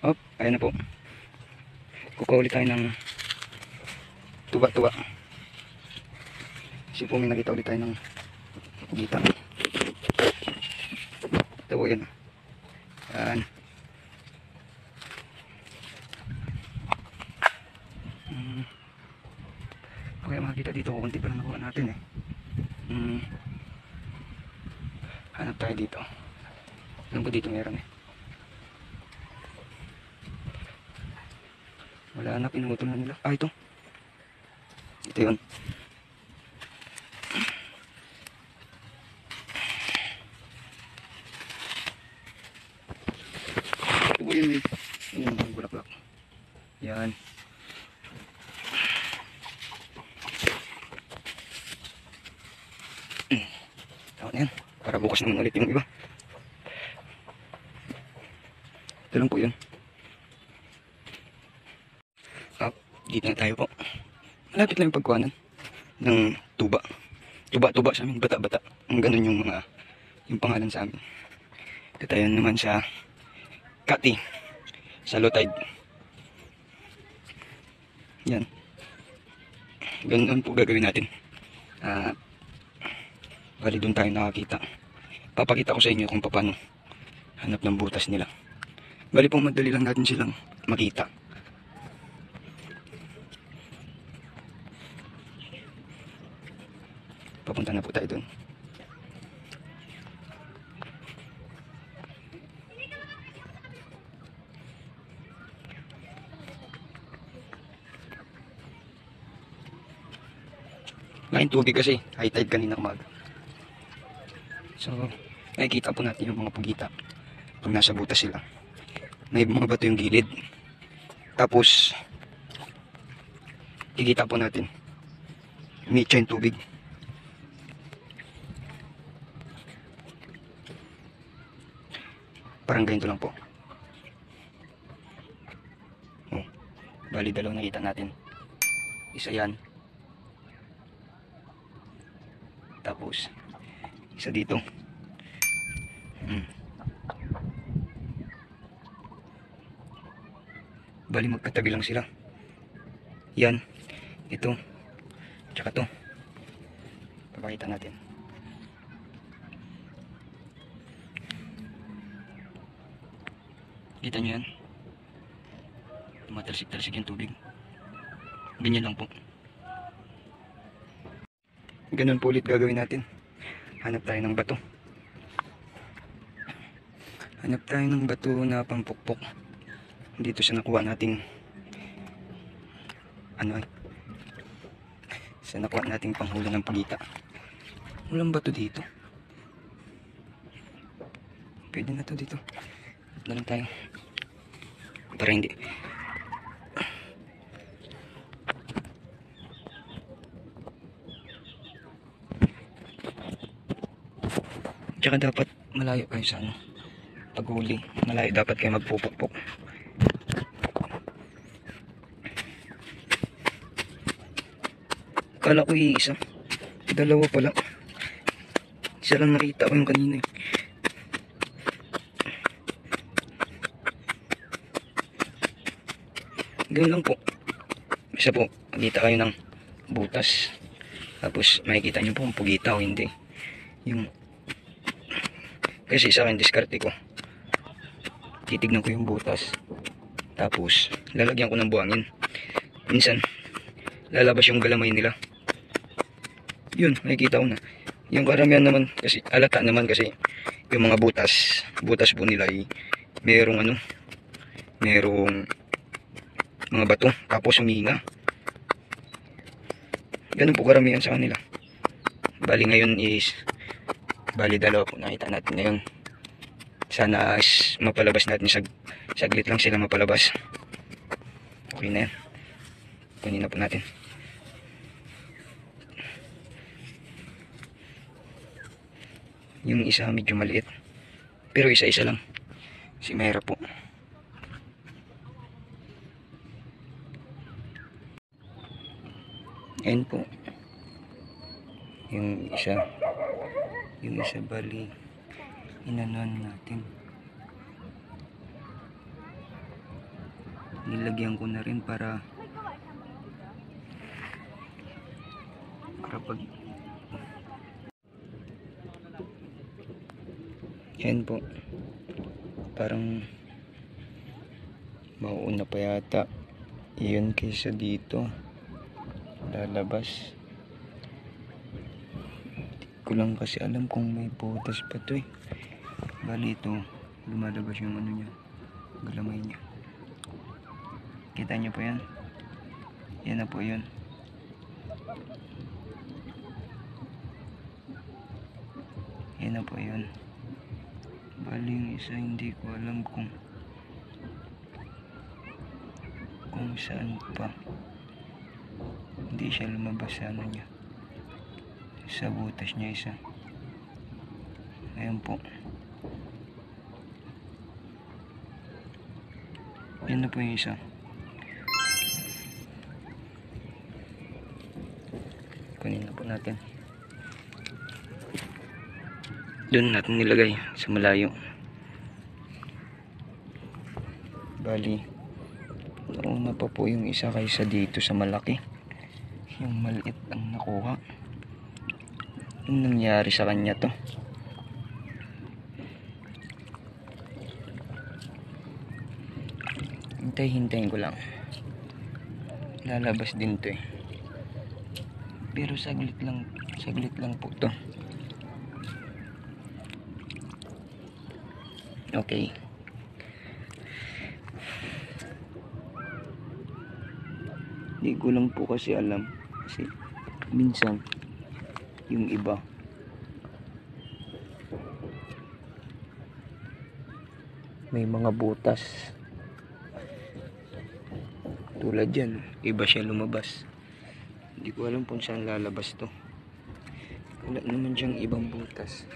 Hop, ayan na po. Kukuha ulit tayo ng tuba-tuba. Kasi po may nakita ulit tayo ng gita. Ito po yan. Yan. Hmm. Okay, makikita dito. Kunti pa lang nakuha natin eh. Hmm. Hanap tayo dito. Alam ko dito meron eh. Wala na, pinutol na nila. Ah, ito. Ito yun. Ito po yun eh. Mga bulaklak. Yan. Tama na yan. Para bukas naman ulit yung iba. Ito lang po yun. Up, dito na tayo po. Malapit lang yung pagkuhanan ng tuba. Tuba-tuba sa amin, bata-bata. Ang ganun yung mga, yung pangalan sa amin. Ito tayo naman sa Kati. Sa Lotide. Yan. Ganun po gagawin natin. Ah, bali doon tayo nakakita. Papakita ko sa inyo kung paano hanap ng butas nila. Bali po madali lang natin silang makita. Papunta na po tayo doon. Laking tubig kasi, high tide kanina umaga. So, nakikita po natin yung mga pugita pag nasa butas sila. May mga bato yung gilid. Tapos, kikita po natin. Mitsa yung tubig. Parang ganito lang po. Oh, bali dalaw nakita natin. Isa yan. Tapos, isa dito. Hmm. Bali magkatabi lang sila. Yan. Ito. Tsaka to. Papakita natin. Kita nyo yan? Tumatalsik-talsik yung tubig. Ganyan lang po. Ganun po ulit gagawin natin. Hanap tayo ng bato. Hanap tayo ng bato na pampukpok. Dito sa nakuha nating ano ay sa nakuha nating panghula ng pagita. Walang bato dito. Pwede na to dito. Na lang tayo. Para hindi. Tsaka dapat malayo kayo sa ano. Paghuli. Malayo dapat kayo magpupukpok. Kala ko isa. Dalawa pala. Isa lang nakita ko yung kanina eh. Ganun lang po. Isa po, makita kayo ng butas. Tapos makikita nyo po kung pugita o hindi. Yung kasi sa akin diskarte ko. Titignan ko yung butas. Tapos lalagyan ko ng buhangin. Minsan lalabas yung galamay nila. Yun, makikita ko na. Yung karamihan naman kasi alata naman kasi yung mga butas, butas po nila ay merong ano, merong mga bato tapos humihinga. Ganun po karamihan sa kanila. Bali ngayon is bali dalawa po nakita natin ngayon. Sana is mapalabas natin sag, saglit lang sila mapalabas. Okay na yan. Kunin na po natin. Yung isa medyo maliit pero isa isa lang. Si Mayra po Ayan po. Yung isa. Yung isa bali. Inanon natin. nilagyan ko na rin para para pag yan po parang mauuna pa yata yun kaysa dito lalabas. Ko lang kasi alam kung may butas pa to eh. Bali ito lumalabas yung ano niya galamay niya. Kita niyo po yan? Yan na po yun. Yan na po yun. Bali yung isa hindi ko alam kung kung saan pa hindi siya lumabas sa ano niya. Sa butas niya isa. Ayan po. Yan na po yung isa. Kunin na po natin. Doon natin nilagay sa malayo. Bali nauna pa po yung isa kaysa dito sa malaki yung maliit ang nakuha. Yung nangyari sa kanya to. Hintay hintayin ko lang. Lalabas din to eh. Pero saglit lang saglit lang po to. Okay. Hindi ko lang po kasi alam kasi minsan yung iba may mga butas. Tulad yan iba siya lumabas. Hindi ko alam kung saan lalabas to. Wala naman siyang ibang butas.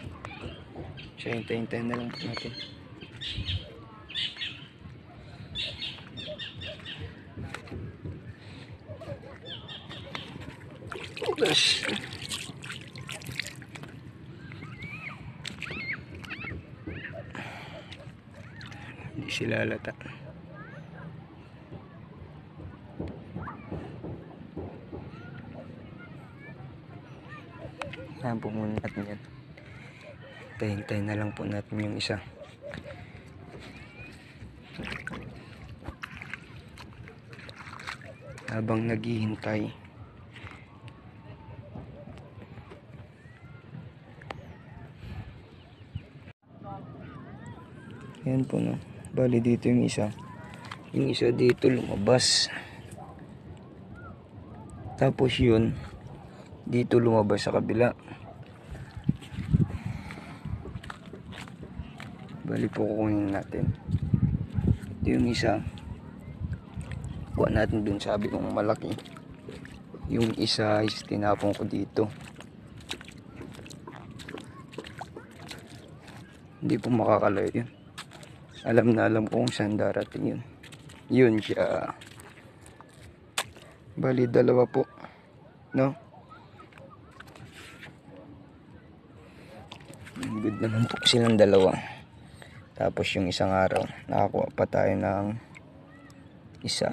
So hintayin-hintayin na lang natin butas hindi sila halata Ayan muna natin yan. Tayin-tayin na lang po natin yung isa. Habang naghihintay. Ayan po no. Bali dito yung isa. Yung isa dito lumabas. Tapos yun, dito lumabas sa kabila bali po kukunin natin ito yung isa kuha natin dun sabi kong malaki yung isa is tinapon ko dito hindi po makakalayo yun alam na alam kung saan darating yun. Yun siya. Bali dalawa po. No? Good naman po silang dalawa. Tapos yung isang araw nakakuha pa tayo ng isa.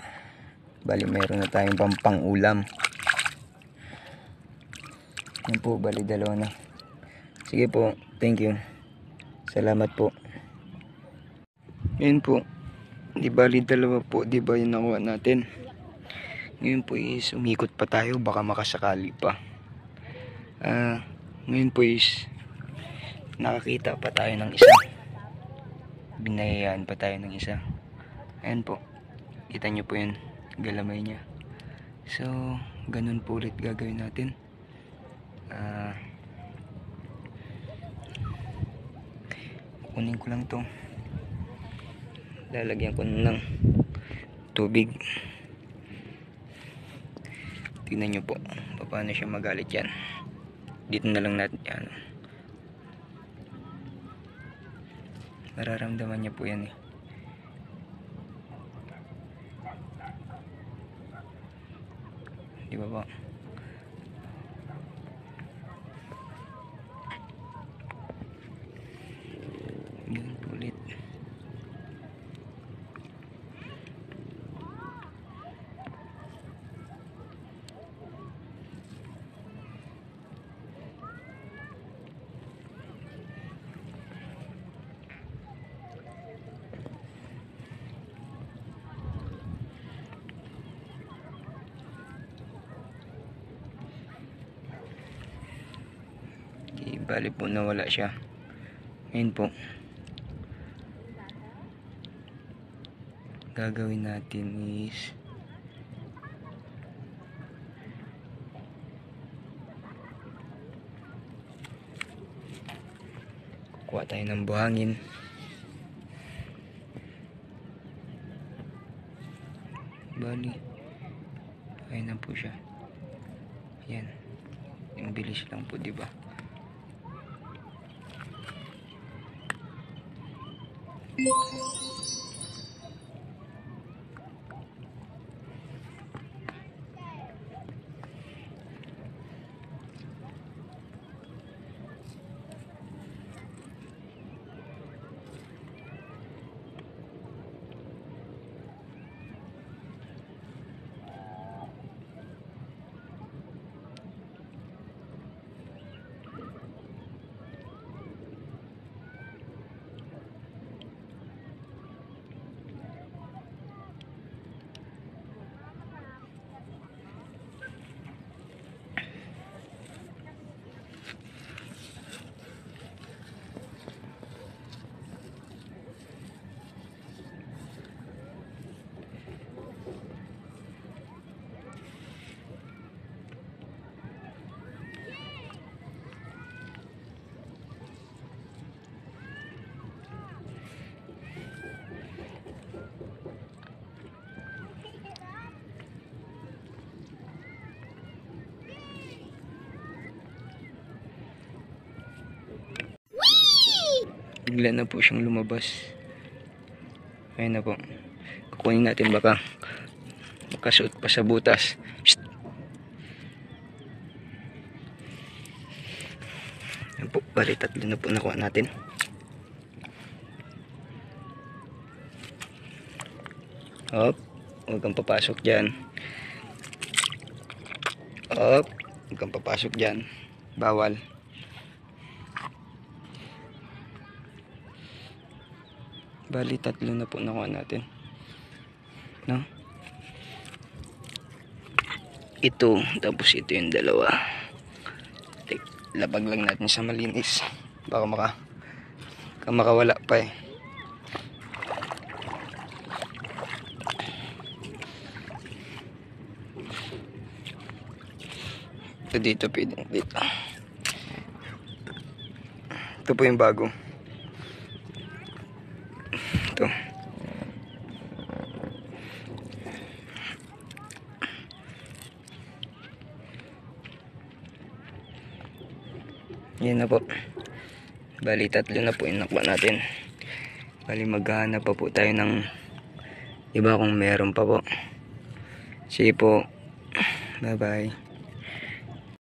Bali meron na tayong pampang ulam yan po bali dalawa na. Sige po thank you. Salamat po yun po di bali dalawa po di ba yung nakuha natin. Ngayon po is umikot pa tayo baka makasakali pa. Ah ngayon po is nakakita pa tayo ng isa. Binayayaan pa tayo ng isa. Ayan po kita nyo po yun galamay niya. So ganun po ulit gagawin natin. Ah kunin ko lang to lalagyan ko ng tubig. Tingnan nyo po paano siya magalit yan. Dito na lang natin yan. Nararamdaman niya po yan eh. Di ba po ulit. Bali po nawala siya. Ngayon po gagawin natin is kuha tayo ng buhangin. Bali ayun na po siya. Yan yung bilis lang po di Thank you. Bigla na po siyang lumabas. Ayun na po. Kukunin natin baka makasuot pa sa butas. Psst. Yan po, bali tatlo na po nakuha natin. Hop, huwag kang papasok dyan. Hop, huwag kang papasok dyan. Bawal Bali, tatlo na po nakuha natin. No? Ito, tapos ito yung dalawa. Tek, labag lang natin sa malinis. Baka maka, baka makawala pa eh. Ito dito, pwede dito. Ito po yung bago. Ito. Yan na po. Bali, tatlo na po yung natin. Bali, maghahanap pa po tayo ng iba kung meron pa po. Sige po. Bye-bye.